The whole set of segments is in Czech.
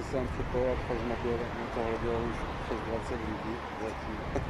zdarma. Chci sem připojovat, pak naběr na to hleděl už přes 20 lidí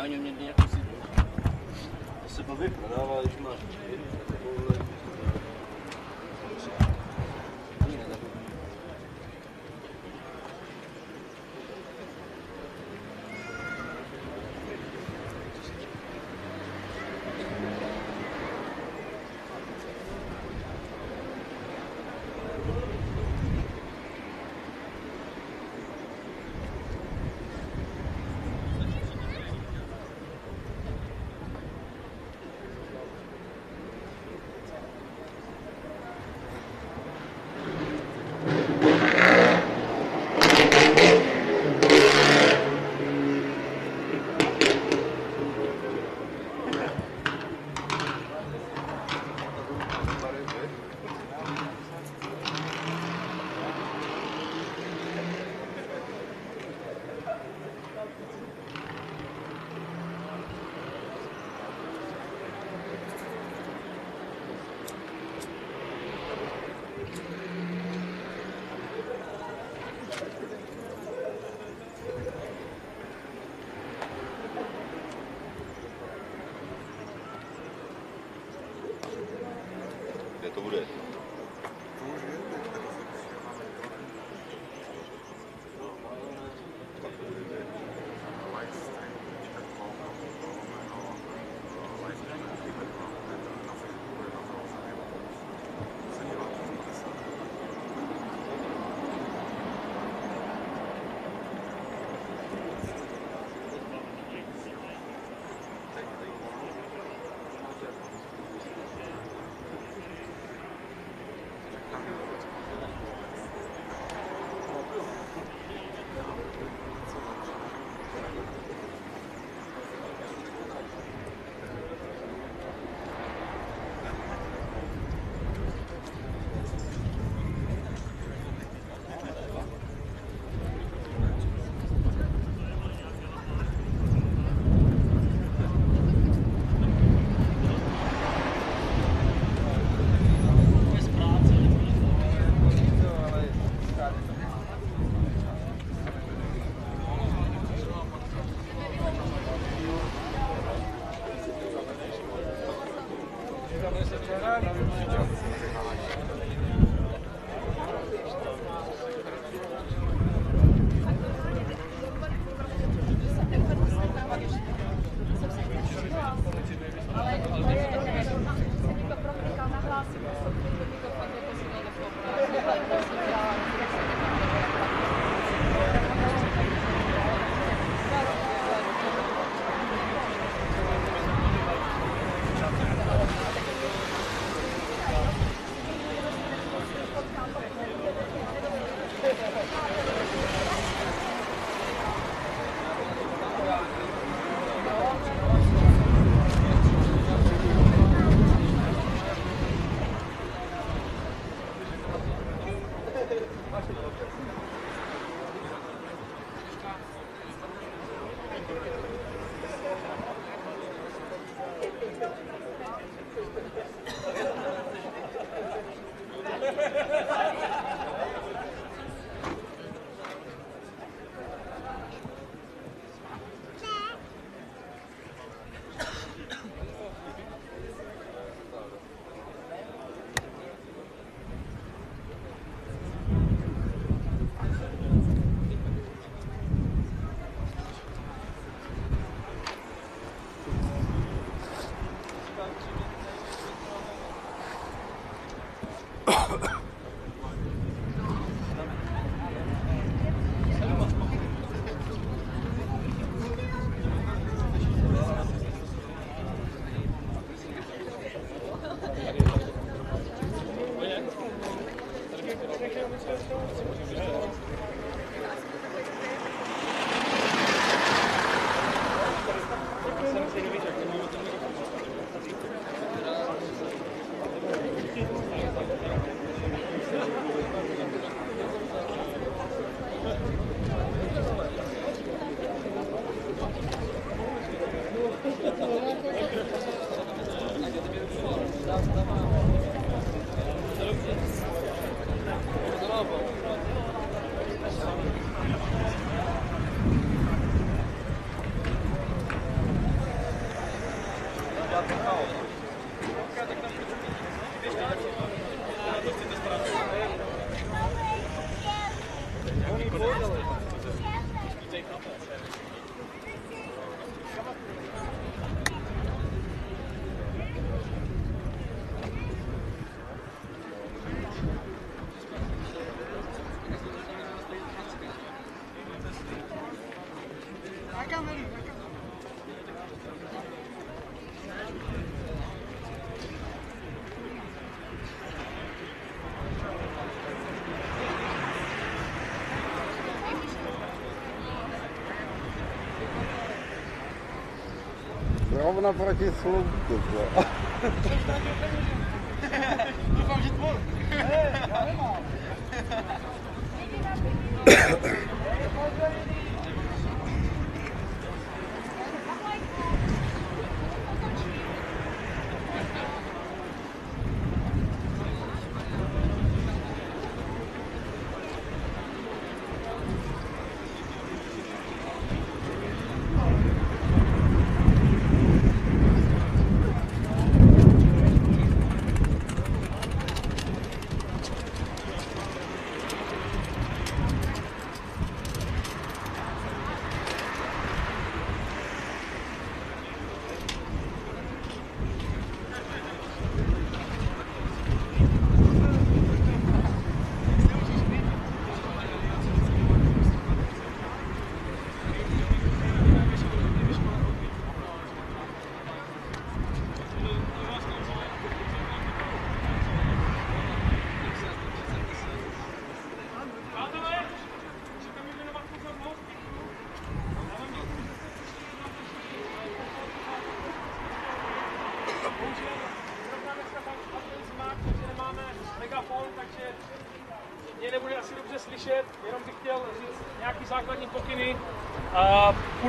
Já o něm někdy jako si... To na fraqueza. Oh,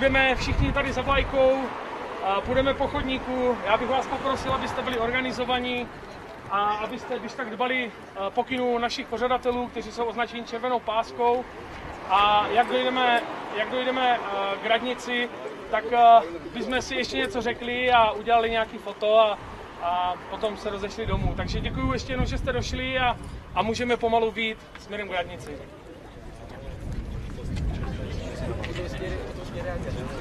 A půjdeme všichni tady za vlajkou, půjdeme po chodníku. Já bych vás poprosil, abyste byli organizovaní a abyste když tak dbali a, pokynů našich pořadatelů, kteří jsou označeni červenou páskou. A jak dojdeme, jak dojdeme a, k radnici, tak a, bychom si ještě něco řekli a udělali nějaký foto a a potom se rozešli domů. Takže děkuji ještě jednou, že jste došli a, a můžeme pomalu vít směrem k radnici. gracias.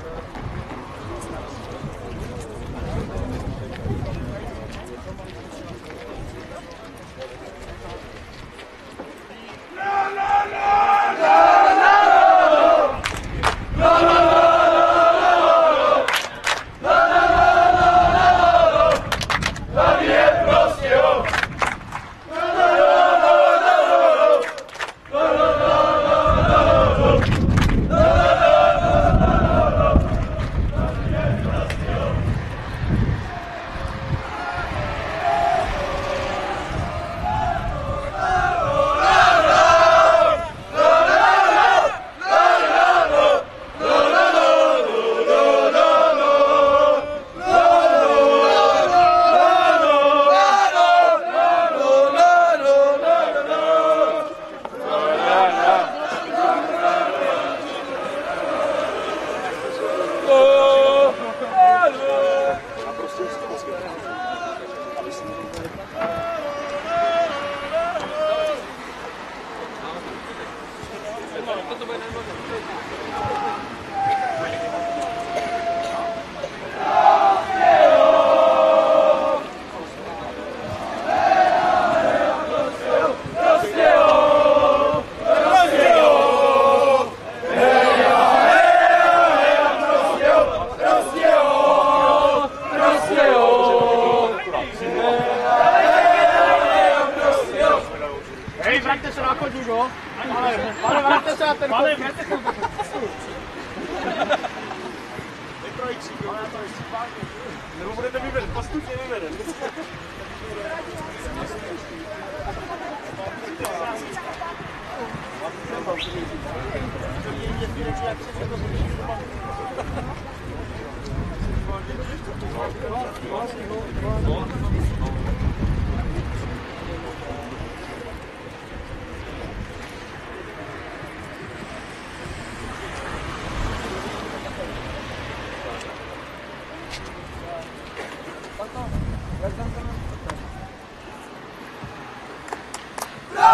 Jo,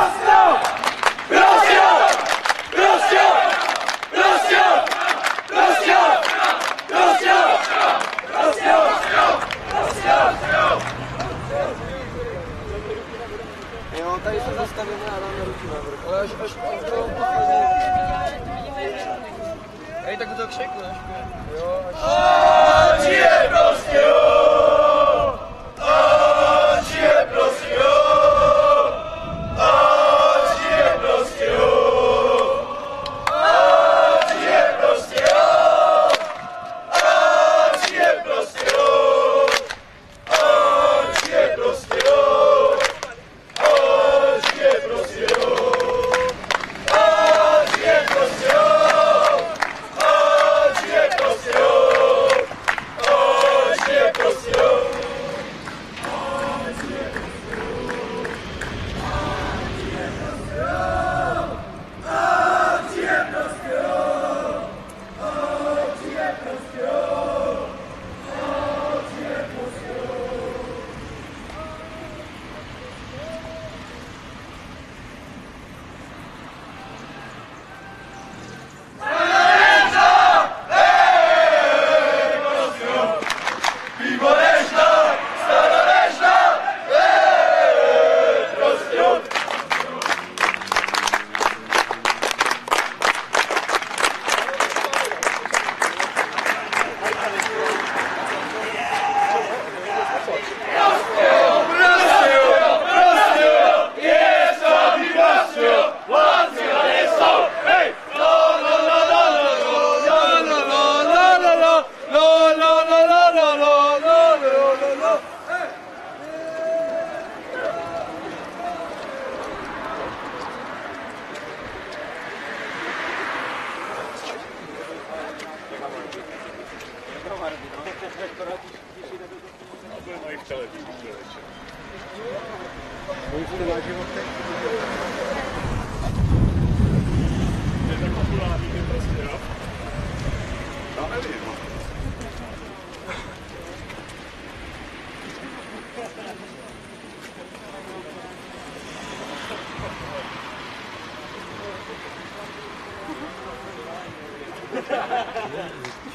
tady se zastavíme a dáme ruku na vrch, ale až, až, až to poslední. Hej, tak to křiku, až Jo, až... Oči je prostě, jo!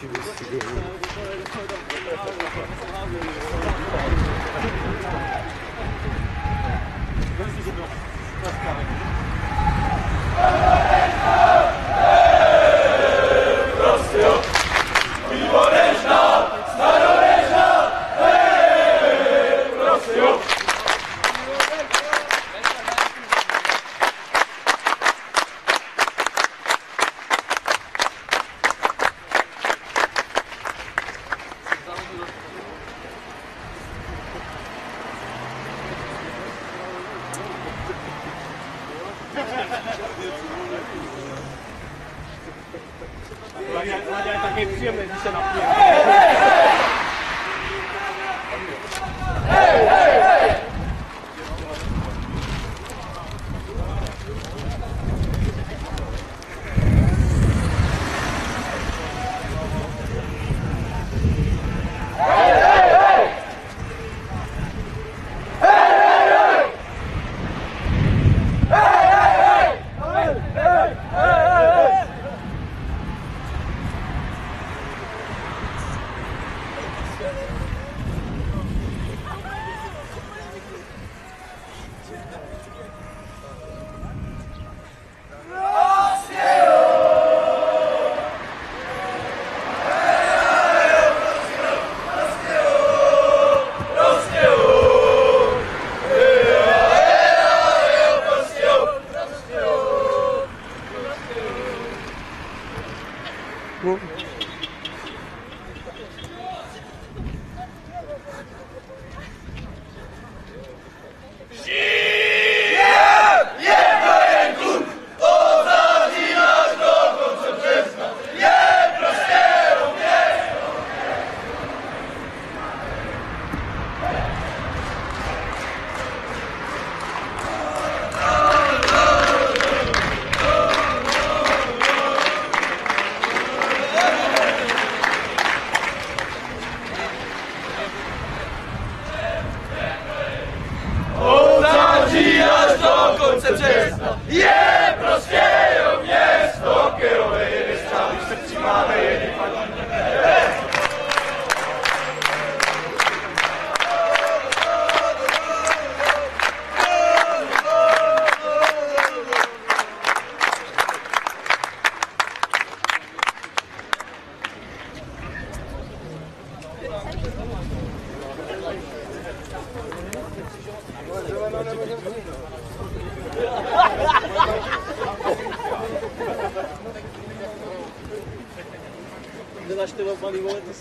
Görüşürüz.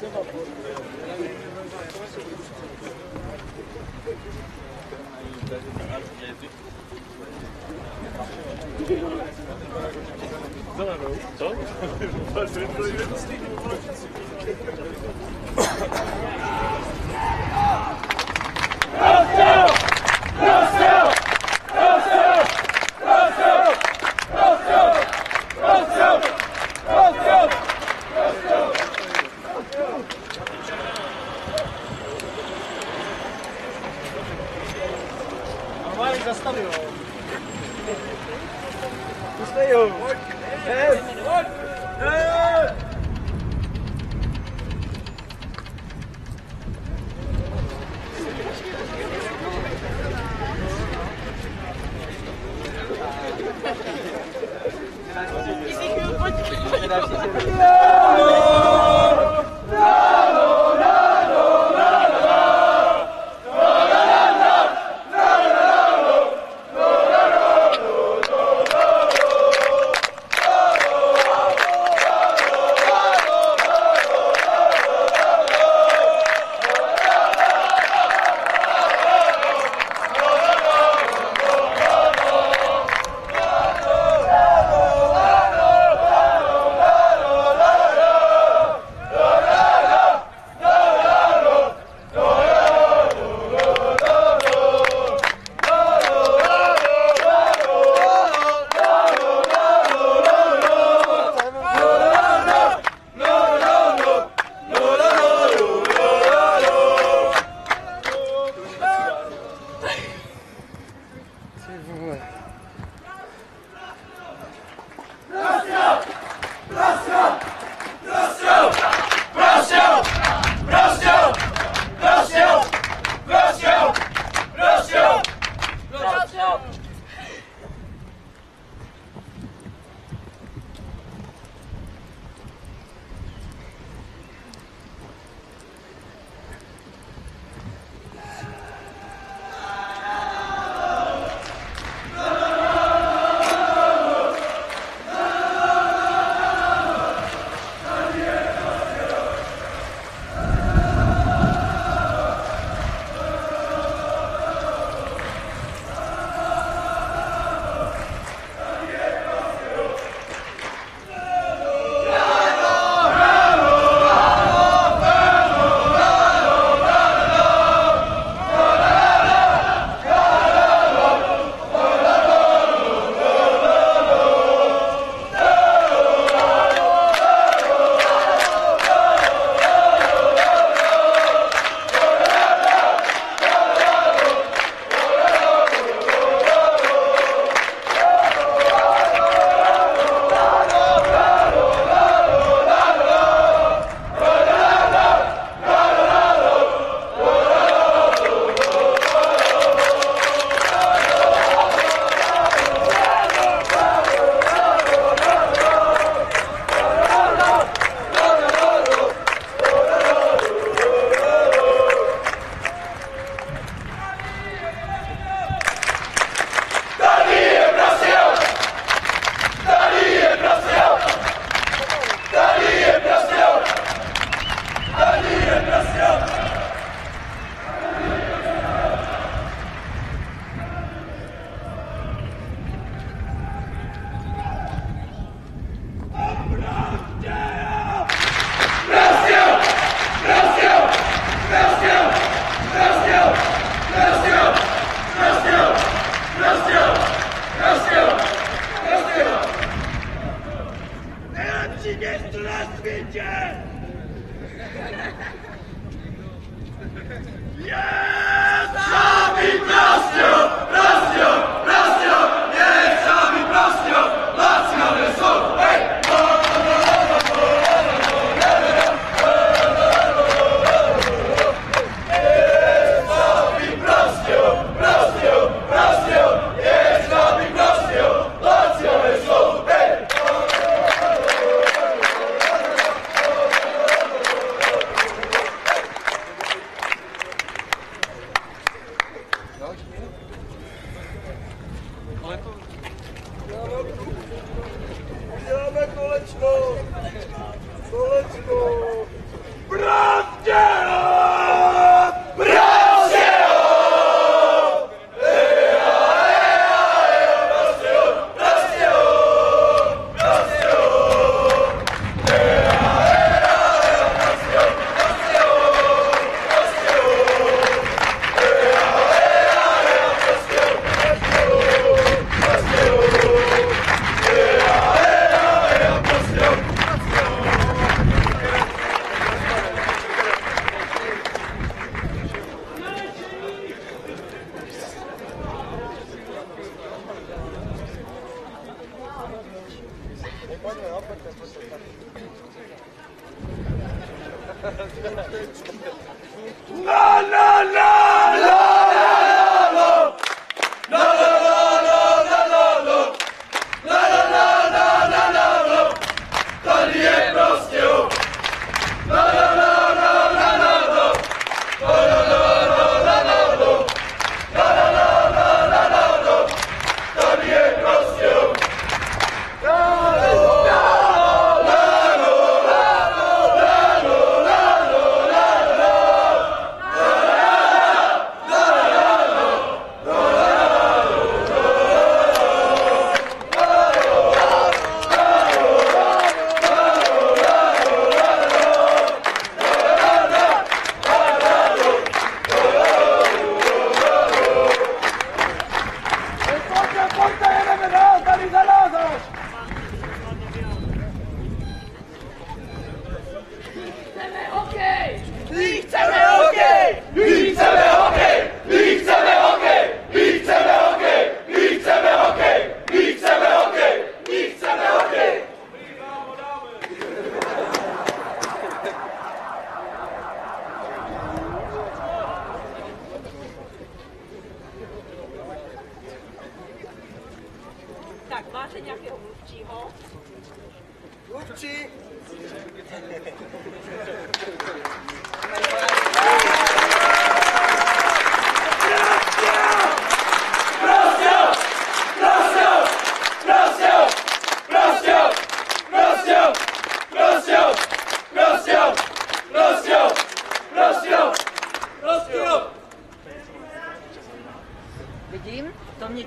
Don't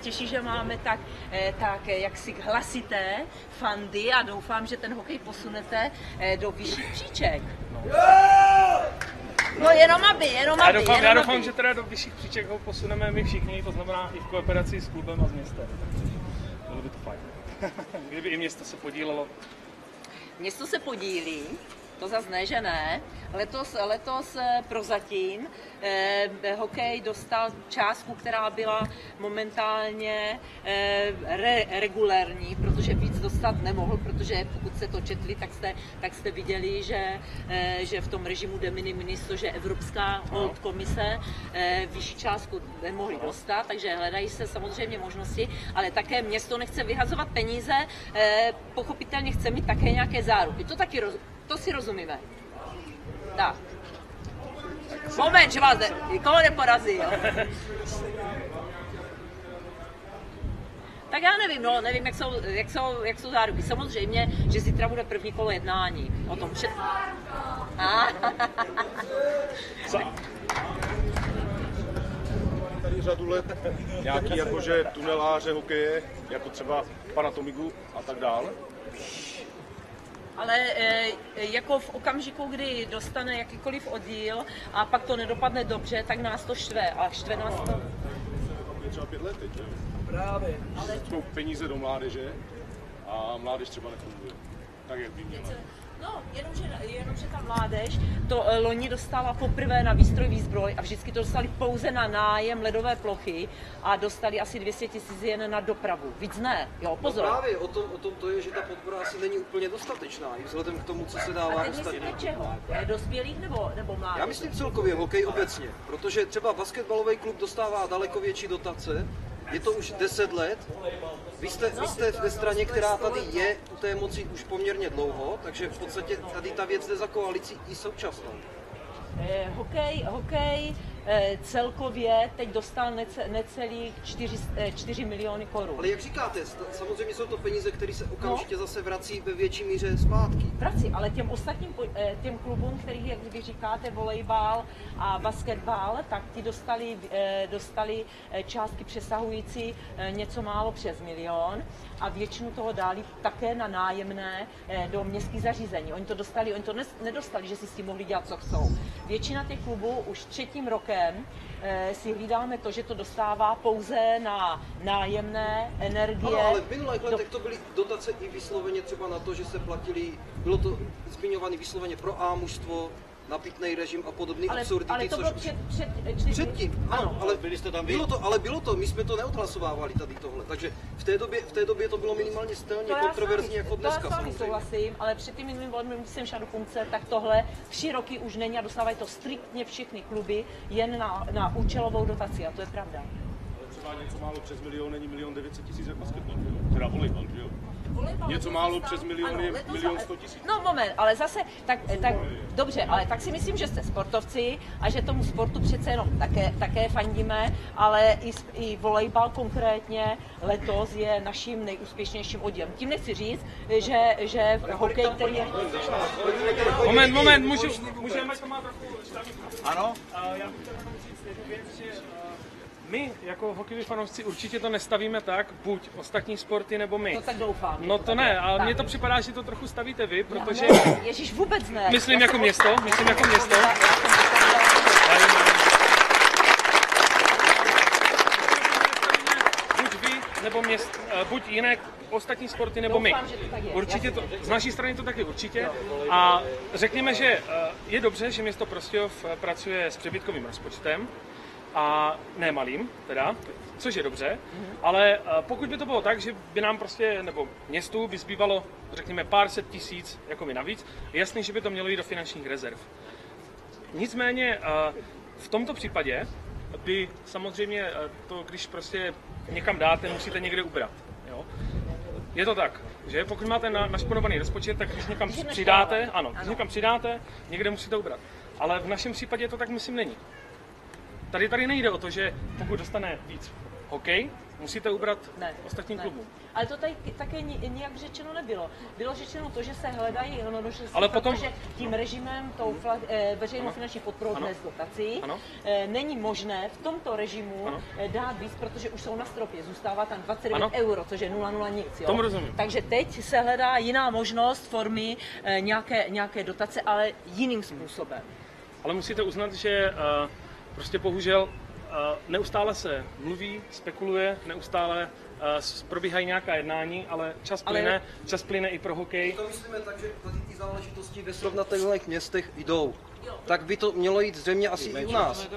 těší, že máme tak, eh, tak eh, jaksi hlasité fandy a doufám, že ten hokej posunete eh, do vyšších příček. No jenom aby, jenom Já aby, doufám, jenom já aby. doufám, že teda do vyšších příček ho posuneme my všichni, to znamená i v kooperaci s klubem a s městem. Bylo by to fajn. Kdyby i město se podílelo. Město se podílí, to zase ne, že ne. Letos, letos eh, prozatím eh, hokej dostal částku, která byla momentálně eh, re, regulérní, protože víc dostat nemohl, protože pokud jste to četli, tak jste, tak jste viděli, že, eh, že v tom režimu de minimis, to, že Evropská hold komise eh, vyšší částku nemohli dostat, takže hledají se samozřejmě možnosti, ale také město nechce vyhazovat peníze, eh, pochopitelně chce mít také nějaké záruky. To taky roz, to si rozumíme. Tak. Moment, že vás ne, nikoho neporazil. Tak já nevím, no, nevím, jak jsou, jak jsou, jak jsou záruky. Samozřejmě, že zítra bude první kolo jednání. O tom vše... Tady řadu let nějaký jakože tuneláře hokeje, jako třeba Panatomigu a tak dále. Ale e, jako v okamžiku, kdy dostane jakýkoliv oddíl a pak to nedopadne dobře, tak nás to štve. A štve nás to... Je třeba pět let teď, právě. Jsou peníze do mládeže a mládež třeba nefunguje. Tak, jak by měla. No, jenomže, jenomže ta mládež to eh, loni dostala poprvé na výstroj výzbroj a vždycky to dostali pouze na nájem ledové plochy a dostali asi 200 tisíc jen na dopravu. Víc ne, jo, No pozor. právě o tom, o tom to je, že ta podpora asi není úplně dostatečná, i vzhledem k tomu, co se dává a ostatním. čeho? Eh, Dospělých nebo, nebo mládež? Já myslím celkově hokej obecně, protože třeba basketbalový klub dostává daleko větší dotace, je to už 10 let. Vy jste, vy jste ve straně, která tady je u té moci už poměrně dlouho, takže v podstatě tady ta věc jde za koalicí i současnou. Eh, hokej, hokej celkově teď dostal nece, necelých 4, eh, 4 miliony korun. Ale jak říkáte, samozřejmě jsou to peníze, které se okamžitě zase vrací ve větší míře zpátky. Praci, ale těm ostatním eh, těm klubům, kterých, jak vy říkáte, volejbal a basketbal, tak ti dostali, eh, dostali eh, částky přesahující eh, něco málo přes milion a většinu toho dali také na nájemné eh, do městských zařízení. Oni to dostali, oni to nedostali, že si s tím mohli dělat, co chcou. Většina těch klubů už třetím rokem eh, si hlídáme to, že to dostává pouze na nájemné energie. Ano, ale v minulých letech to byly dotace i vysloveně třeba na to, že se platili, bylo to zmiňované vysloveně pro A mužstvo, na pitný režim a podobné Ale, absurdity, ale to což bylo už- před, před čtyřmi... Předtím, ano, ale byli jste tam vy. bylo to, ale bylo to, my jsme to neodhlasovávali tady tohle, takže v té době, v té době to bylo minimálně stylně To kontroverzní jako To já dneska s vámi samozřejmě. souhlasím, ale před tím minulým volbami, když jsem šla do funkce, tak tohle tři roky už není a dostávají to striktně všechny kluby jen na, na účelovou dotaci a to je pravda. Ale třeba něco málo přes milion není milion 900 tisíc jak basketbal? Teda volejbal, že jo? Něco málo přes milion letos- milion sto tisíc. No moment, ale zase, tak, tak dobře, ale tak si myslím, že jste sportovci a že tomu sportu přece jenom také, také fandíme, ale i, i volejbal konkrétně letos je naším nejúspěšnějším oddílem. Tím nechci říct, že, že hokej, který je... Moment, moment, můžu, můžeme to má trochu Ano? A já bych chtěl říct jednu věc, eh, my jako hokejoví fanoušci určitě to nestavíme tak, buď ostatní sporty nebo my. To tak doufám. No to ne, a Tak. mně to připadá, že to trochu stavíte vy, protože Ne, Ježíš vůbec ne. myslím jako město, myslím jako město. Buď vy, nebo měst, eh, buď jiné ostatní sporty, nebo my. Určitě to, z naší strany to taky určitě. A řekněme, že eh, je dobře, že město Prostějov eh, pracuje s přebytkovým rozpočtem, a ne malým teda, což je dobře, ale eh, pokud by to bylo tak, že by nám prostě, nebo městu by zbývalo, řekněme, pár set tisíc jako my navíc, je jasný, že by to mělo jít do finančních rezerv. Nicméně eh, v tomto případě by samozřejmě eh, to, když prostě někam dáte, musíte někde ubrat. Jo? Je to tak, že pokud máte na, našponovaný rozpočet, tak když někam přidáte, neškáváte. ano, když Ano. někam přidáte, někde musíte ubrat. Ale v našem případě to tak myslím není. Tady tady nejde o to, že pokud dostane víc hokej, musíte ubrat Ne, ostatním ne. klubům. Ale to tady také ni- nijak řečeno nebylo. Bylo řečeno to, že se hledají, no, no, se, Ale potom- protože tím režimem, tou fla, eh, veřejnou finanční podporou Ano. dnes dotací, Ano. eh, není možné v tomto režimu Ano. eh, dát víc, protože už jsou na stropě. Zůstává tam 29 Ano. euro, což je 0,0 nic. Jo? Tomu rozumím. Takže teď se hledá jiná možnost formy eh, nějaké, nějaké dotace, ale jiným způsobem. Ale musíte uznat, že uh, prostě bohužel uh, neustále se mluví, spekuluje, neustále s- probíhají nějaká jednání, ale čas Ale- plyne, čas plyne i pro hokej. To myslíme tak, že ty záležitosti ve srovnatelných městech jdou. Tak by to mělo jít zřejmě asi i u nás.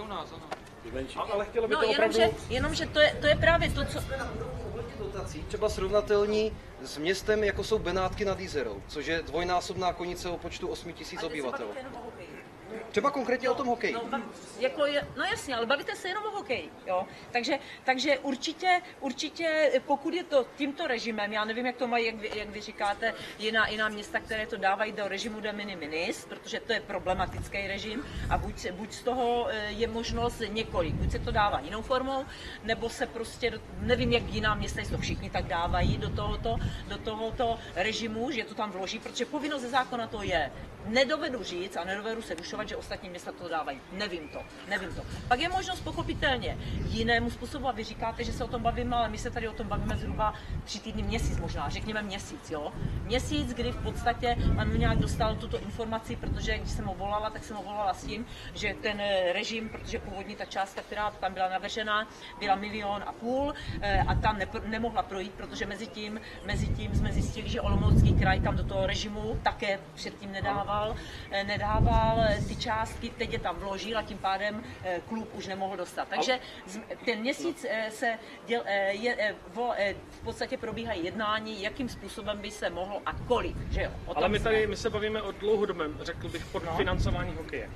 A- Ale chtělo by No, to opravdu... jenomže, jenomže to, je, to je právě to, co... dotací třeba srovnatelní s městem, jako jsou Benátky nad Jízerou, což je dvojnásobná konice o počtu 8 tisíc obyvatel. Třeba konkrétně o tom hokeji. No, jako je, no jasně, ale bavíte se jenom o hokeji, jo. Takže, takže určitě, určitě, pokud je to tímto režimem, já nevím, jak to mají, jak vy, jak vy říkáte, jiná, jiná města, které to dávají do režimu de minimis, protože to je problematický režim a buď, buď z toho eh, je možnost několik, buď se to dává jinou formou, nebo se prostě, nevím, jak jiná města, jestli to všichni tak dávají do tohoto, do tohoto režimu, že to tam vloží, protože povinnost ze zákona to je. Nedovedu říct a nedovedu se dušovat, že ostatní města to dávají. Nevím to, nevím to. Pak je možnost pochopitelně jinému způsobu a vy říkáte, že se o tom bavíme, ale my se tady o tom bavíme zhruba tři týdny, měsíc možná, řekněme měsíc, jo. Měsíc, kdy v podstatě pan nějak dostal tuto informaci, protože když jsem ho volala, tak jsem ho volala s tím, že ten eh, režim, protože původní ta částka, která tam byla navržena, byla milion a půl eh, a tam nemohla projít, protože mezi tím, mezi tím jsme zjistili, že Olomoucký kraj tam do toho režimu také předtím nedával, eh, nedával eh, ty částky, teď je tam vložil a tím pádem eh, klub už nemohl dostat. Takže ten měsíc se děl, je, vo- v podstatě probíhají jednání, jakým způsobem by se mohlo a kolik, že jo? O Ale my tady my se bavíme o dlouhodobém, řekl bych, podfinancování hokeje.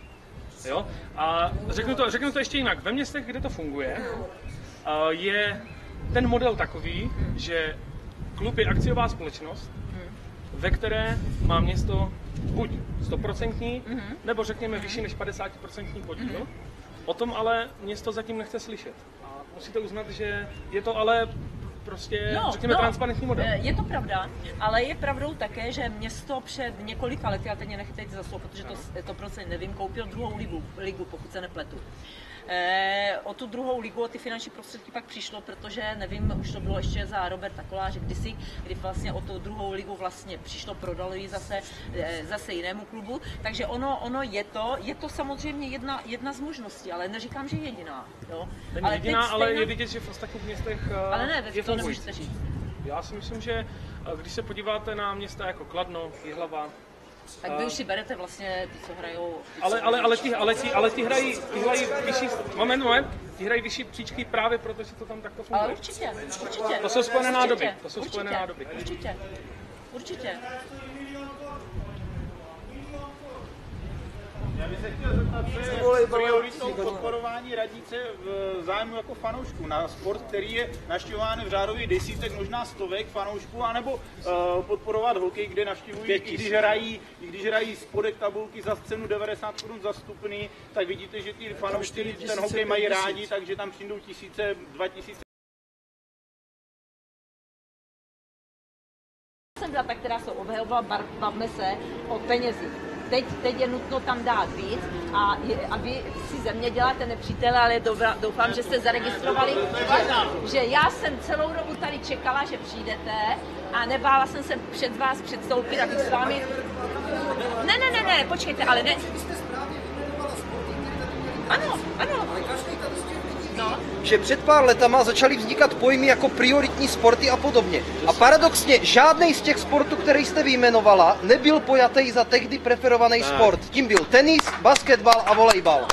Jo? A řeknu to, řeknu to ještě jinak. Ve městech, kde to funguje, je ten model takový, že klub je akciová společnost, ve které má město buď 100% nebo řekněme vyšší než 50% podíl. O tom ale město zatím nechce slyšet. A musíte uznat, že je to ale prostě, řekněme, transparentní model. eh, Je to pravda, ale je pravdou také, že město před několika lety, a teď mě nechytejte za slovo, protože to, to procent nevím, koupil druhou ligu, ligu pokud se nepletu. Eh, o tu druhou ligu, o ty finanční prostředky pak přišlo, protože nevím, už to bylo ještě za Roberta Koláře kdysi, kdy vlastně o tu druhou ligu vlastně přišlo, prodalo ji zase, eh, zase jinému klubu, takže ono, ono je to, je to samozřejmě jedna, jedna z možností, ale neříkám, že jediná. Jo? Není teď jediná, ale stejná- je vidět, že v ostatních městech eh, ale ne, je to nemůžete říct. Já si myslím, že eh, když se podíváte na města jako Kladno, Jihlava, Tak vy už si berete vlastně ty, co hrajou. Ty, Ale, co ale, ale, ti, ale, ti, ale ti, hrají, ti hrají vyšší, moment, moment, ti hrají vyšší příčky právě proto, že to tam takto Ale funguje. určitě, určitě. To jsou spojené Určitě, nádoby, to jsou určitě, spojené nádoby. Určitě, určitě. Já bych se chtěl zeptat, co je prioritou podporování radnice v zájmu jako fanoušků? Na sport, který je naštěvován v řádově desítek, možná stovek fanoušků, anebo uh, podporovat hokej, kde navštěvují, i když hrají, i když hrají spodek tabulky za cenu 90 korun zastupný, tak vidíte, že ty fanoušci ten hokej mají rádi, takže tam přijdou tisíce, dva tisíce. Jsem byla ta, která se obhajovala, bar- bavme se o penězích. Teď, teď je nutno tam dát víc a, je, a vy si ze mě děláte nepřítele, ale dobra, doufám, že jste zaregistrovali, že, že já jsem celou dobu tady čekala, že přijdete a nebála jsem se před vás předstoupit, abych s vámi... Ne, ne, ne, ne, počkejte, ale ne... Ano, ano. No. že před pár letama začaly vznikat pojmy jako prioritní sporty a podobně. A paradoxně žádný z těch sportů, který jste vyjmenovala, nebyl pojatý za tehdy preferovaný sport. Tím byl tenis, basketbal a volejbal.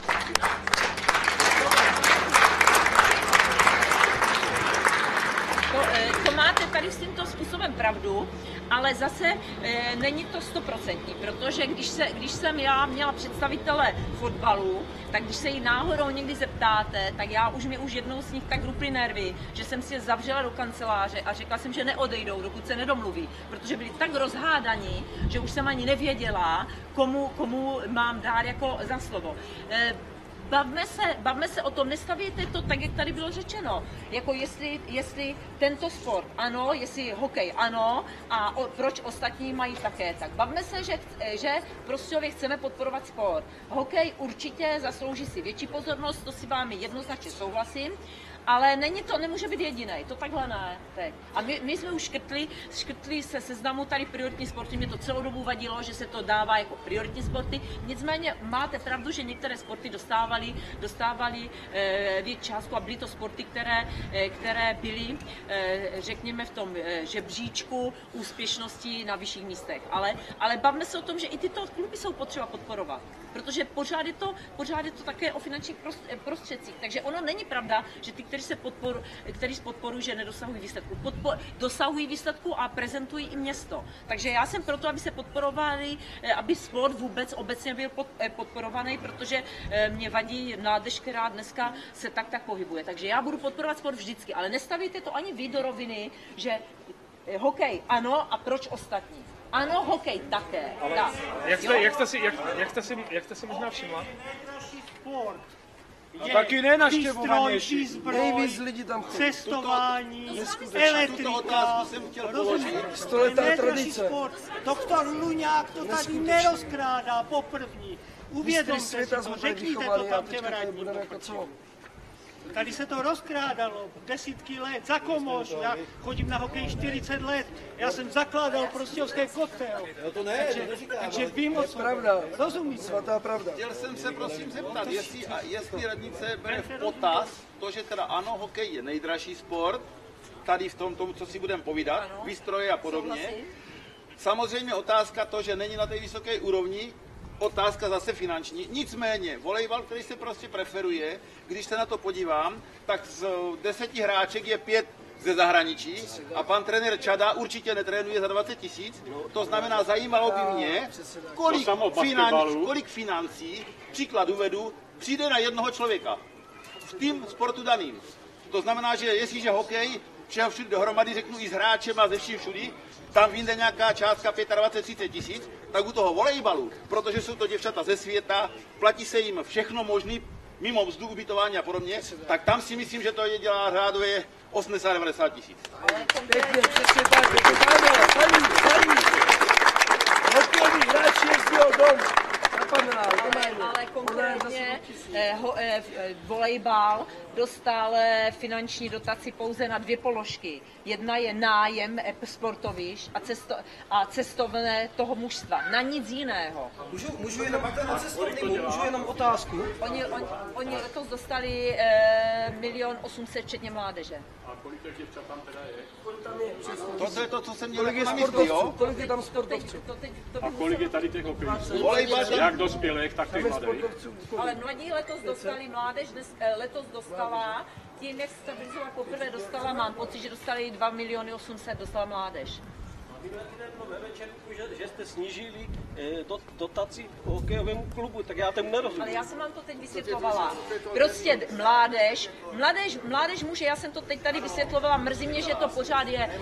To, eh, to máte tady s tímto způsobem pravdu, ale zase e, není to stoprocentní, protože když, se, když jsem já měla představitele fotbalu, tak když se jí náhodou někdy zeptáte, tak já už mi už jednou z nich tak ruply nervy, že jsem si je zavřela do kanceláře a řekla jsem, že neodejdou, dokud se nedomluví, protože byli tak rozhádaní, že už jsem ani nevěděla, komu, komu mám dát jako za slovo. E, Bavme se, bavme se o tom, nestavějte to tak, jak tady bylo řečeno. Jako jestli, jestli tento sport ano, jestli hokej ano a o, proč ostatní mají také tak. Bavme se, že, že prostě chceme podporovat sport. Hokej určitě zaslouží si větší pozornost, to si vámi jednoznačně souhlasím, ale není to, nemůže být jediný, to takhle ne. Teď. A my, my jsme už škrtli, škrtli se seznamu tady prioritní sporty, mě to celou dobu vadilo, že se to dává jako prioritní sporty. Nicméně máte pravdu, že některé sporty dostávali, dostávali e, větší částku a byly to sporty, které, e, které byly, e, řekněme, v tom e, žebříčku úspěšnosti na vyšších místech. Ale, ale bavme se o tom, že i tyto kluby jsou potřeba podporovat, protože pořád je to, pořád je to také o finančních prost, prostředcích. Takže ono není pravda, že ty, kteří se podporu, kteří podporují, že nedosahují výsledku. Podpo, dosahují výsledku a prezentují i město. Takže já jsem proto, aby se podporovali, eh, aby sport vůbec obecně byl pod, eh, podporovaný, protože eh, mě vadí mládež, která dneska se tak tak pohybuje. Takže já budu podporovat sport vždycky, ale nestavíte to ani vy do roviny, že hokej ano a proč ostatní. Ano, hokej také. tak. Jak Jo? jste, jak, jste si, jak, jak, jste si, jak jste si možná všimla, Nejdražší sport. Je taky výstroj, výzbroj, lidí tam cestování, elektrika? Stoletá tradice. Sport. Doktor Luňák to tady nerozkrádá poprvní. Uvědomte si to, řekněte to tam těm radním. Tady se to rozkrádalo desítky let, za komoř. Já chodím na hokej 40 let. Já jsem zakládal prostějovské kotel. No to ne, takže, takže vím, o co pravda. Rozumíte? Svatá pravda. Chtěl jsem se prosím zeptat, jestli, a jestli radnice bere v potaz to, že teda ano, hokej je nejdražší sport, tady v tom, tomu, co si budeme povídat, výstroje a podobně. Samozřejmě otázka to, že není na té vysoké úrovni, otázka zase finanční. Nicméně, volejbal, který se prostě preferuje, když se na to podívám, tak z deseti hráček je pět ze zahraničí a pan trenér Čada určitě netrénuje za 20 tisíc. To znamená, zajímalo by mě, kolik, financ, kolik financí, příklad uvedu, přijde na jednoho člověka v tým sportu daným. To znamená, že jestliže hokej, všeho všude dohromady řeknu i s hráčem a ze vším všudy, tam vyjde nějaká částka 25-30 tisíc, tak u toho volejbalu, protože jsou to děvčata ze světa, platí se jim všechno možné, mimo mzdu, ubytování a podobně, tak tam si myslím, že to je dělá řádově 80-90 tisíc. Konkrétně- přesně tak, na ale, konkrétně eh, ho, eh, eh, volejbal dostal eh, finanční dotaci pouze na dvě položky. Jedna je nájem eh, sportovišť a, cesto, a cestovné toho mužstva. Na nic jiného. Můžu, můžu jenom tomu cestovnímu, můžu jenom otázku. Oni, oni, oni letos dostali eh, milion osmset včetně mládeže. To je to, co jsem měl Kolik je na mysli, jo? Kolik je tam sportovců? to teď, to A by kolik je tady těch hokejistů? Volejbal tam- Jak dospělých, tak těch mladých. Ale mladí letos dostali, mládež dnes, eh, letos dostala, tím, jak stabilizovala poprvé dostala, mám pocit, že dostali 2 miliony 800, dostala mládež. Ve večerku, že, že jste snížili eh, do, dotaci hokejovému klubu, tak já tomu nerozumím. Ale já jsem vám to teď vysvětlovala. Prostě mládež, mládež, mládež může, já jsem to teď tady vysvětlovala, mrzí mě, že to pořád je.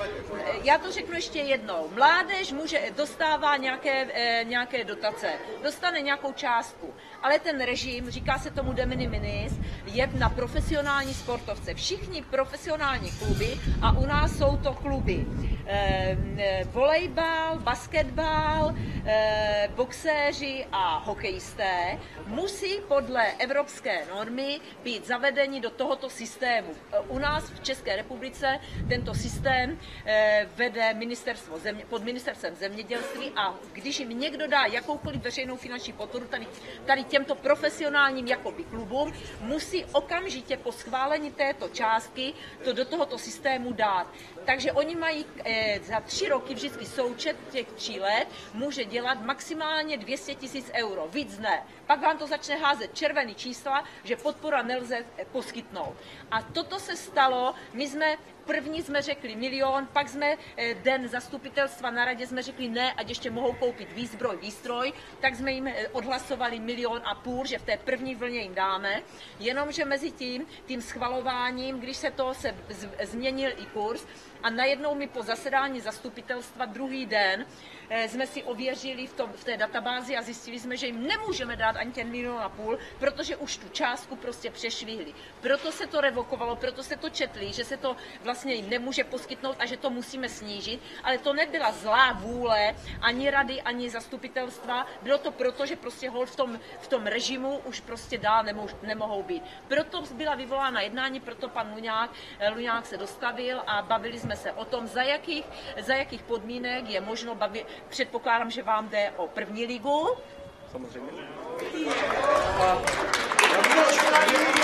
Já to řeknu ještě jednou. Mládež může, dostává nějaké, eh, nějaké dotace, dostane nějakou částku, ale ten režim, říká se tomu de minimis, je na profesionální sportovce. Všichni profesionální kluby a u nás jsou to kluby. Eh, volejbal, basketbal, eh, boxéři a hokejisté musí podle evropské normy být zavedeni do tohoto systému. Eh, U nás v České republice tento systém eh, vede ministerstvo země, pod ministerstvem zemědělství a když jim někdo dá jakoukoliv veřejnou finanční podporu tady, tady těmto profesionálním jakoby klubům, musí okamžitě po schválení této částky to do tohoto systému dát. Takže oni mají eh, za tři roky vždycky součet těch tří let může dělat maximálně 200 tisíc euro, víc ne. Pak vám to začne házet červený čísla, že podpora nelze eh, poskytnout. A toto se stalo, my jsme První jsme řekli milion, pak jsme eh, den zastupitelstva na radě jsme řekli ne, ať ještě mohou koupit výzbroj, výstroj, tak jsme jim eh, odhlasovali milion a půl, že v té první vlně jim dáme, jenomže mezi tím, tím schvalováním, když se to se změnil i kurz a najednou mi po zasedání zastupitelstva druhý den jsme si ověřili v, tom, v té databázi a zjistili jsme, že jim nemůžeme dát ani ten milion a půl, protože už tu částku prostě přešvihli. Proto se to revokovalo, proto se to četli, že se to vlastně jim nemůže poskytnout a že to musíme snížit, ale to nebyla zlá vůle ani rady, ani zastupitelstva, bylo to proto, že prostě hold v tom, v tom režimu už prostě dál nemou, nemohou být. Proto byla vyvolána jednání, proto pan Luňák, eh, Luňák se dostavil a bavili jsme se o tom, za jakých, za jakých podmínek je možno bavit. Předpokládám, že vám jde o první ligu.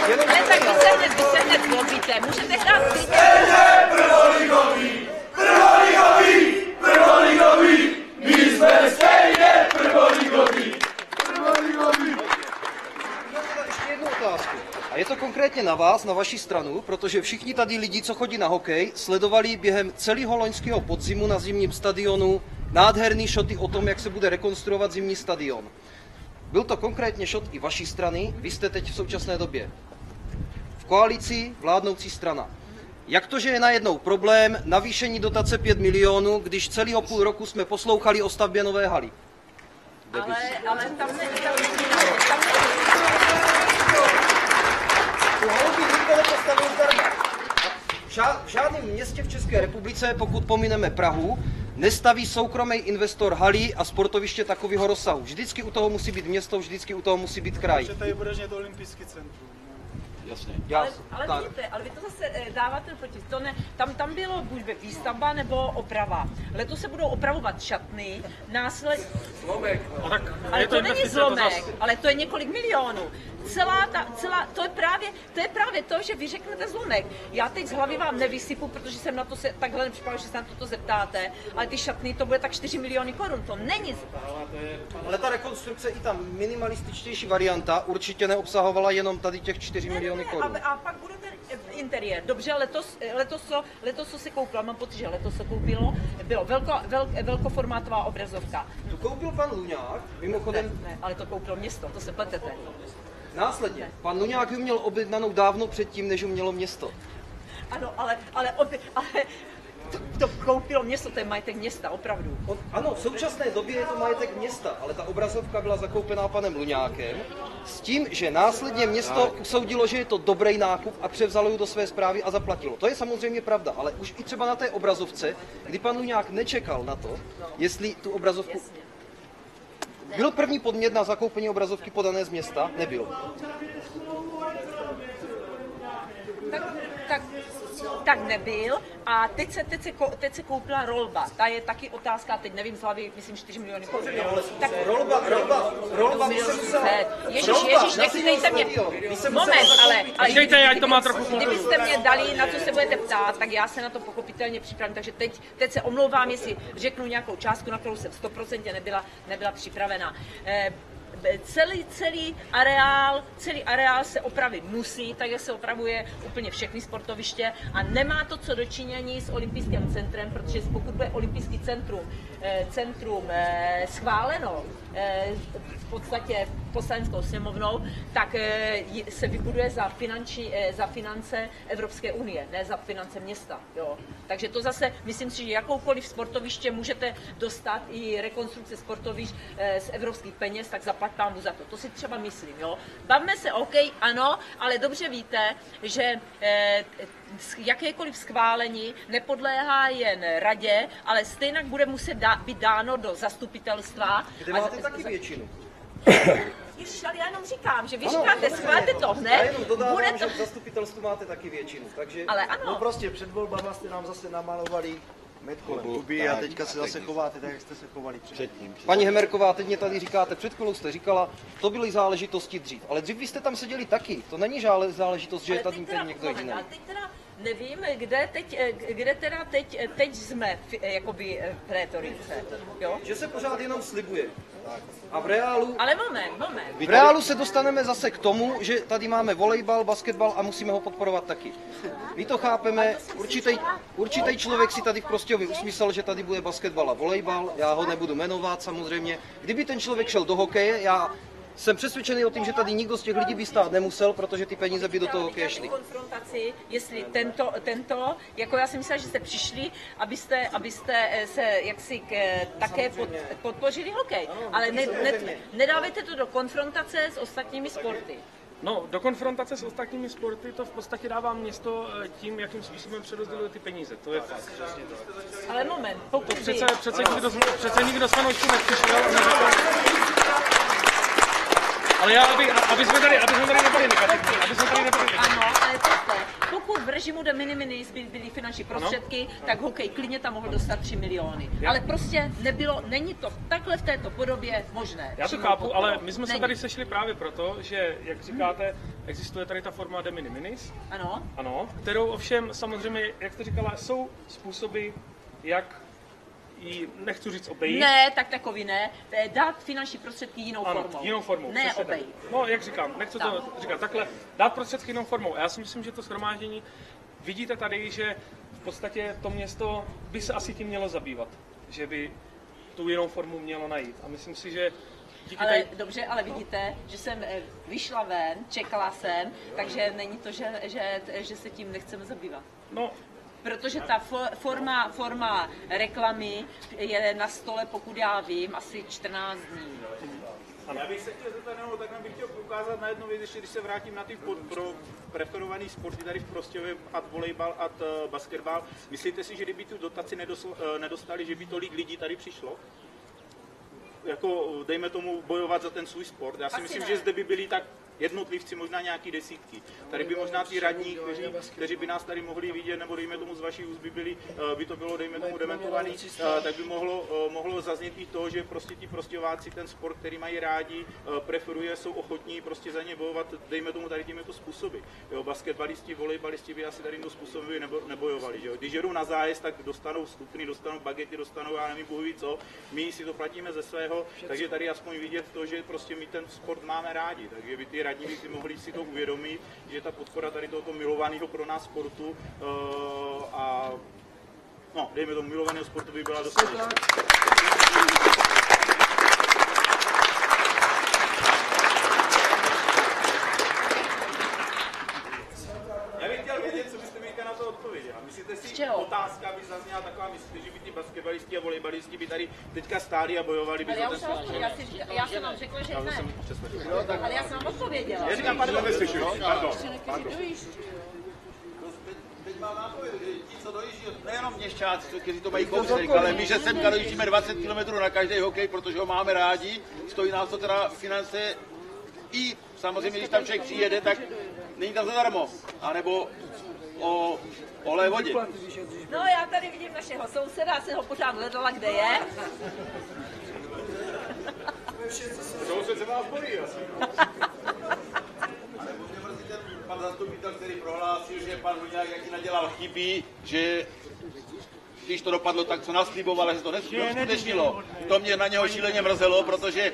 Ale tak vy se hned, vy se hned zlobíte. Můžete hrát klidně. Ještě jednu otázku. A je to konkrétně na vás, na vaši stranu, protože všichni tady lidi, co chodí na hokej, sledovali během celého loňského podzimu na zimním stadionu nádherný šoty o tom, jak se bude rekonstruovat zimní stadion. Byl to konkrétně šot i vaší strany, vy jste teď v současné době v koalici vládnoucí strana. Jak to, že je najednou problém navýšení dotace 5 milionů, když celého půl roku jsme poslouchali o stavbě nové haly? Ale, ale tam ne, ne, v žádném městě v České republice, pokud pomineme Prahu, nestaví soukromý investor halí a sportoviště takového rozsahu. Vždycky u toho musí být město, vždycky u toho musí být kraj. Tady bude to olympijský centrum. Jasně. ale, ale, vidíte, ale vy to zase eh, dáváte proti. To ne, tam, tam bylo buď výstavba nebo oprava. Letos se budou opravovat šatny, následně... Ale to není zlomek, ale to je několik milionů. Celá ta, celá, to je právě, to je právě to, že vy řeknete zlomek. Já teď z hlavy vám nevysypu, protože jsem na to se takhle nepřipravil, že se na toto zeptáte, ale ty šatny to bude tak 4 miliony korun, to není Ale ta rekonstrukce i ta minimalističtější varianta určitě neobsahovala jenom tady těch 4 miliony korun. A, a pak bude ten interiér. Dobře, letos, letos, letos co se koupilo, mám pocit, že letos se koupilo, bylo velko, vel, velkoformátová obrazovka. Tu koupil pan Luňák, mimochodem Ne, ale to koupilo město, to se pletete. následně. Pan Luňák ji měl objednanou dávno předtím, než ji mělo město. Ano, ale, ale, obě, ale to, to koupilo město, to je majetek města, opravdu. On, ano, v současné době je to majetek města, ale ta obrazovka byla zakoupená panem Luňákem s tím, že následně město usoudilo, že je to dobrý nákup a převzalo ji do své zprávy a zaplatilo. To je samozřejmě pravda, ale už i třeba na té obrazovce, kdy pan Luňák nečekal na to, jestli tu obrazovku... Byl první podmět na zakoupení obrazovky podané z města? Nebyl. tak, tak, nebyl a teď se, teď, se, teď se koupila rolba. Ta je taky otázka, teď nevím z hlavy, myslím 4 miliony korun. Tak Rolba, rolba, rolba Ježíš, Rolba, Ježíš, nechytejte mě. Moment, ale, ale Počkejte, ať to má trochu. Kdybyste mě dali, na co se budete ptát, tak já se na to pochopitelně připravím. Takže teď, teď se omlouvám, jestli řeknu nějakou částku, na kterou jsem 100% nebyla, nebyla připravena. Eh, celý, celý areál, celý areál se opravit musí, tak se opravuje úplně všechny sportoviště a nemá to co dočinění s olympijským centrem, protože pokud bude olympijský centrum, eh, centrum eh, schváleno eh, v podstatě poslaneckou sněmovnou, tak eh, se vybuduje za, finanční, eh, za finance Evropské unie, ne za finance města. Jo. Takže to zase, myslím si, že jakoukoliv sportoviště můžete dostat i rekonstrukce sportovišť eh, z evropských peněz, tak zaplať pámu za to. To si třeba myslím. Jo. Bavme se, OK, ano, ale dobře víte, že jakékoliv schválení nepodléhá jen radě, ale stejně bude muset dá, být dáno do zastupitelstva. Kde A máte za- taky většinu. Ježiš, ale já jenom říkám, že vy Ano, říkáte, schválte to Já hned, jenom dodávám, bude to... že v zastupitelstvu máte taky většinu, takže... Ale ano. No prostě před volbama jste nám zase namalovali med kolem a teďka se zase chováte tak, jak jste se chovali předtím. Paní Hemerková, teď mě tady říkáte, před chvilou jste říkala, to byly záležitosti dřív, ale dřív vy jste tam seděli taky, to není záležitost, že je Ale tady teď někdo jiný. Ale teď teda nevím, kde, teď, eh, kde teda teď, eh, teď jsme v, eh, jakoby v rétorice. Jo? Že se pořád jenom slibuje. A v reálu, Ale moment, moment. v reálu se dostaneme zase k tomu, že tady máme volejbal, basketbal a musíme ho podporovat taky. My to chápeme, určitý, určitý člověk si tady v Prostějově usmyslel, že tady bude basketbal a volejbal, já ho nebudu jmenovat samozřejmě. Kdyby ten člověk šel do hokeje, já jsem přesvědčený o tom, že tady nikdo z těch lidí by stát nemusel, protože ty peníze by do toho hokeje šly. konfrontaci, jestli tento, tento, jako já jsem myslela, že jste přišli, abyste, abyste eh, se jaksi k, eh, také pod, podpořili hokej, ale ne, ne, nedávejte to do konfrontace s ostatními sporty. No, do konfrontace s ostatními sporty to v podstatě dává město eh, tím, jakým způsobem přerozděluje ty peníze. To je fakt. Ale moment, pokud To přece, přece, nikdo, z- přece nikdo z fanoušků nepřišel neřekl... Ale já, aby, aby jsme tady, aby jsme tady nebyli negativní, aby jsme tady nebyli negativní. Ano, ale takhle. Pokud v režimu de minimis by byly finanční prostředky, tak hokej klidně tam mohl dostat 3 miliony. Ale prostě nebylo, není to takhle v této podobě možné. Já to chápu, podporou. ale my jsme se Není. tady sešli právě proto, že, jak říkáte, existuje tady ta forma de minimis, Ano, ano, kterou ovšem samozřejmě, jak jste říkala, jsou způsoby, jak ji, nechci říct obejít, ne, tak takový ne. Eh, Dát finanční prostředky jinou ano, formou. jinou formou. Ne tak. obejít. No, jak říkám, nechci to říkat takhle, dát prostředky jinou formou. Já si myslím, že to shromáždění, vidíte tady, že v podstatě to město by se asi tím mělo zabývat, že by tu jinou formu mělo najít. A myslím si, že díky Ale tady, dobře, ale vidíte, že jsem eh, vyšla ven, čekala jsem, takže není to, že, že, že se tím nechceme zabývat. no, Protože ta fo- forma, forma reklamy je na stole, pokud já vím, asi 14 dní. Já bych se chtěl zeptat, nebo takhle bych chtěl ukázat na jednu věc, ještě když se vrátím na ty pod, pro preferovaný sporty tady v Prostějově, ad volejbal, ad uh, basketbal. Myslíte si, že kdyby tu dotaci nedosl, uh, nedostali, že by tolik lidí tady přišlo? Jako, dejme tomu, bojovat za ten svůj sport. Já si Asi myslím, ne. že zde by byli tak jednotlivci, možná nějaký desítky. Tady by možná ty radní, kteří, kteří by nás tady mohli vidět, nebo dejme tomu z vaší úst by, byli, eh, by to bylo, dejme tomu, dementovaný, eh, tak by mohlo, eh, mohlo zaznít i to, že prostě ti prostěváci ten sport, který mají rádi, preferuje, jsou ochotní prostě za ně bojovat, dejme tomu tady těmito způsoby. Jo, basketbalisti, volejbalisti by asi tady tímto způsobem nebo, nebojovali. Že jo? Když jedou na zájezd, tak dostanou vstupny, dostanou bagety, dostanou, já nevím, bohu co. My si to platíme ze svého, takže tady aspoň vidět to, že prostě my ten sport máme rádi. Takže by ty radní by si mohli si to uvědomit, že ta podpora tady tohoto milovaného pro nás sportu uh, a no, dejme tomu milovaného sportu by byla dostatečná. Já bych chtěl vědět, co byste mi teďka na to odpověděla. Myslíte si, čeho? otázka by zazněla taková, myslíte, že by ty basketbalisti a volejbalisti by tady teďka stáli a bojovali by Ale za já ten já, si, já jsem vám řekla, že ne. Ale já jsem vám odpověděla. Já říkám, pane, neslyším. Pardon. teď mám nápověd, že ti, co dojíždí, nejenom měšťáci, kteří to mají kousek, ale my, že semka dojíždíme 20 km na každý hokej, protože ho máme rádi, stojí nás to teda finance i samozřejmě, když tam člověk přijede, tak není tam zadarmo. A nebo o olé vodě. No já tady vidím našeho souseda, jsem ho pořád hledala, kde je. Soused se vás bojí asi. Pan zastupitel, který prohlásil, že pan Huňák jaký nadělal chyby, že když to dopadlo tak, co nasliboval, že se to neskutečnilo. To mě na něho šíleně mrzelo, protože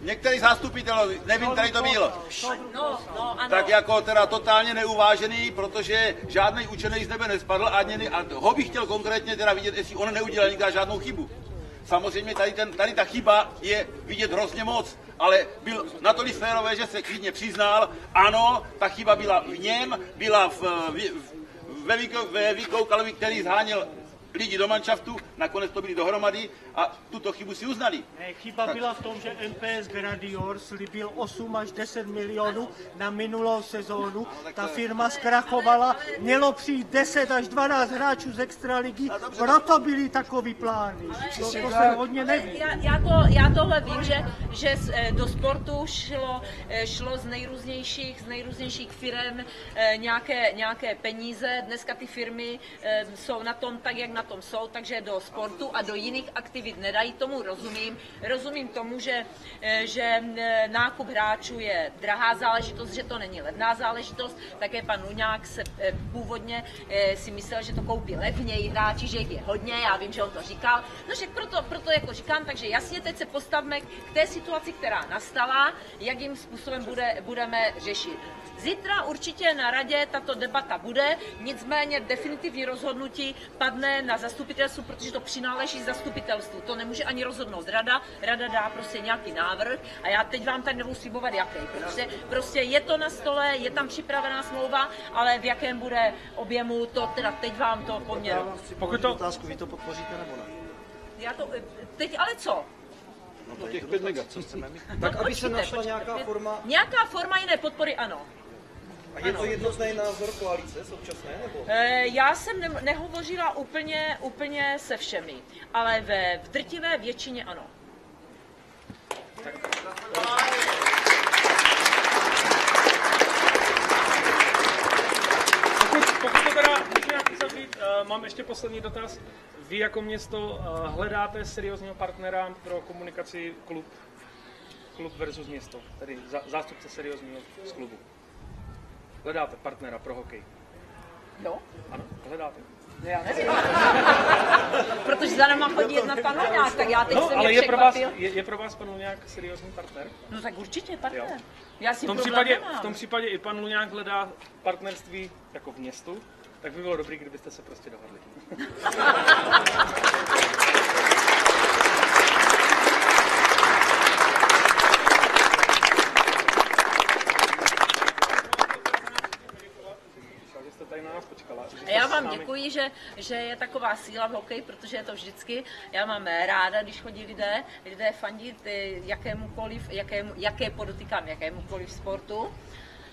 některý zastupitel, nevím, který to byl, ano. tak jako teda totálně neuvážený, protože žádný učený z nebe nespadl a, ani, a ho bych chtěl konkrétně teda vidět, jestli on neudělal nikdy žádnou chybu. Samozřejmě tady, ten, tady ta chyba je vidět hrozně moc, ale byl natolik férové, že se klidně přiznal, ano, ta chyba byla v něm, byla v, v, ve, Víko- ve Víkoukalovi, který zháněl lidi do manšaftu, nakonec to byli dohromady a tuto chybu si uznali. Ne, chyba byla v tom, že MPS Gradior slíbil 8 až 10 milionů na minulou sezónu. Ta firma zkrachovala, mělo přijít 10 až 12 hráčů z extraligy, proto byly takový plány. To, to se hodně neví. Já, já, to, já tohle vím, že, že eh, do sportu šlo, eh, šlo z nejrůznějších, z nejrůznějších firm nějaké, nějaké peníze. Dneska ty firmy eh, jsou na tom tak, jak na tom jsou, takže do sportu a do jiných aktivit nedají. Tomu rozumím. Rozumím tomu, že, eh, že eh, nákup hráčů je drahá záležitost, že to není levná záležitost. Také pan Luňák se eh, původně si myslel, že to koupí levněji hráči, že jich je hodně, já vím, že on to říkal. No však proto, proto jako říkám, takže jasně teď se postavme k té situaci, která nastala, jakým způsobem bude, budeme řešit. Zítra určitě na radě tato debata bude, nicméně definitivní rozhodnutí padne na zastupitelstvu, protože to přináleží zastupitelstvu. To nemůže ani rozhodnout rada, rada dá prostě nějaký návrh a já teď vám tady nebudu slibovat jaký. Prostě, prostě je to na stole, je tam připravená smlouva, ale v jakém bude objemu, to teda teď vám to poměru. Pokud to... otázku, vy to podpoříte nebo ne? Já to, teď ale co? No to těch 5 mega, co chceme mít? No, Tak aby se počkejte, našla počkejte. nějaká forma, Nějaká forma jiné podpory, ano. A je to jednotný názor koalice současné, nebo? Eh, Já jsem ne- nehovořila úplně, úplně se všemi, ale ve v drtivé většině ano. Pokud, pokud to teda můžu nějak uzavřít, uh, mám ještě poslední dotaz. Vy jako město uh, hledáte seriózního partnera pro komunikaci klub, klub versus město, tedy za, zástupce seriózního z klubu. Hledáte partnera pro hokej. Jo? Ano, hledáte. No já nevím. Protože za náma chodí jedna pan Luňák, tak já teď No, jsem ale je pro, vás, je, je pro vás pan Luňák seriózní partner? No tak určitě partner. Jo. Já V si tom, problém případě, nemám. v tom případě i pan Luňák hledá partnerství jako v městu, tak by bylo dobré, kdybyste se prostě dohodli. že jste tady na nás počkala. že A já vám děkuji, že, že je taková síla v hokeji, protože je to vždycky. Já mám ráda, když chodí lidé, lidé fandit eh, jakémukoliv, jakému, jaké podotýkám, jakémukoliv sportu.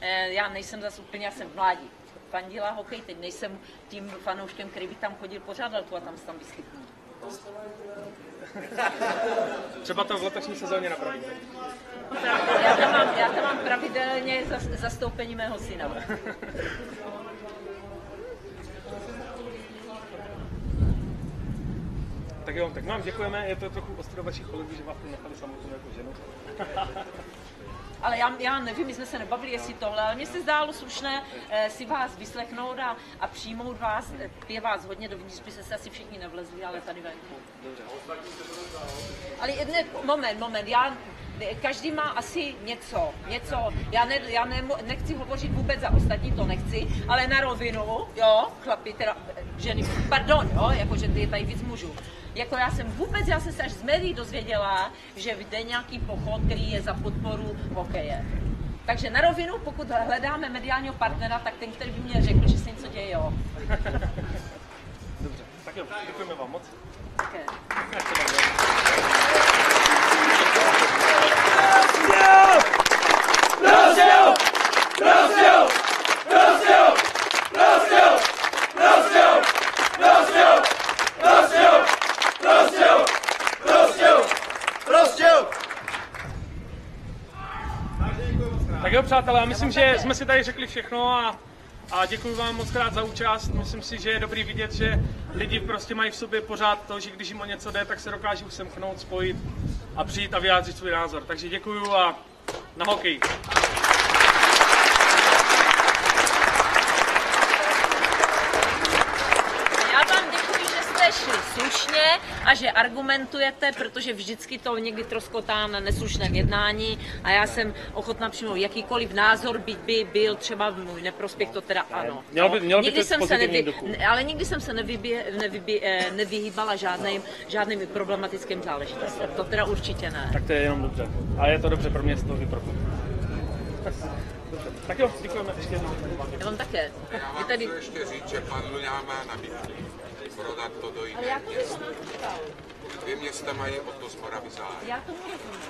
Eh, Já nejsem zase úplně, já jsem v mládí. Fandila hokej, teď nejsem tím fanouškem, který by tam chodil pořádat a tam se tam vyskytnul. Třeba to v letošní sezóně napravíte. Já tam mám, já tam mám pravidelně zas- zastoupení mého syna. Tak jo, tak vám děkujeme, je to trochu ostro vašich kolegů, že vás tu nechali samotnou jako ženu. Ale já, já nevím, my jsme se nebavili, jestli tohle, ale mně se zdálo slušné eh, si vás vyslechnout a, a přijmout vás, je vás hodně, dovnitř by se asi všichni nevlezli, ale tady venku. Ale ne, moment, moment, já, každý má asi něco, něco, já, ne, já ne, nechci hovořit vůbec za ostatní, to nechci, ale na rovinu, jo, chlapi, teda ženy, pardon, jo, jakože je tady víc mužů. Jako já jsem vůbec, já jsem se až z médií dozvěděla, že jde nějaký pochod, který je za podporu hokeje. Takže na rovinu, pokud hledáme mediálního partnera, tak ten, který by mě řekl, že se něco děje, jo. Dobře, tak jo, děkujeme vám moc. Okay. Tak jo, přátelé, já myslím, že jsme si tady řekli všechno a, a děkuji vám moc krát za účast. Myslím si, že je dobrý vidět, že lidi prostě mají v sobě pořád to, že když jim o něco jde, tak se dokážou semknout, spojit a přijít a vyjádřit svůj názor. Takže děkuji a na hokej. Šli slušně a že argumentujete, protože vždycky to někdy troskotá na neslušném jednání a já jsem ochotná přijmout jakýkoliv názor, byť by byl třeba v můj neprospěch, to teda ano. Mělo by- mělo by nikdy to jsem se nevy, ne- ale nikdy jsem se nevybě, nevybě, eh, nevyhýbala žádným, žádným problematickým záležitostem. To teda určitě ne. Tak to je jenom dobře. A je to dobře pro mě z toho vyprofu. Tak jo, děkujeme ještě jednou. Já vám také. Vám tady... chci ještě říct, že pan Luňá má nabídku. Prodat to do Ale jiného to města. Dvě města mají o to z Moravy zájem. Já tomu rozumím.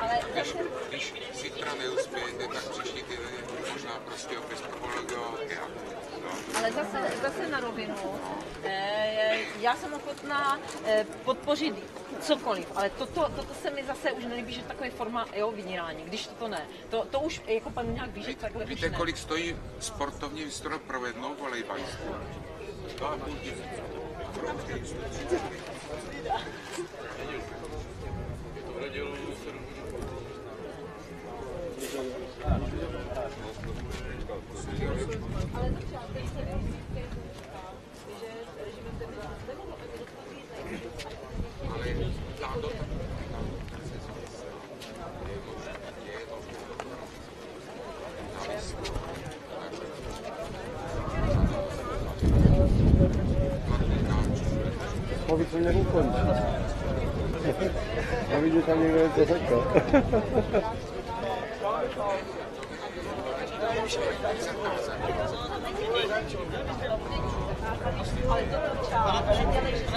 Ale Když, když zítra neuspějete, tak příští týden možná prostě opět hokeja. No. Ale zase, zase na rovinu, eh, já jsem ochotná eh, podpořit cokoliv, ale toto, toto se mi zase už nelíbí, že takové forma jo, vydírání, když toto ne. To, to už jako pan nějak ví, že takhle už Víte, ne. kolik stojí sportovní stroj pro jednou volejbalistku? Dva a půl tisíce. Pro hokej 130. Ale Povíc, co neukončí. A vidíte, tam někdo něco řekl. Posuňte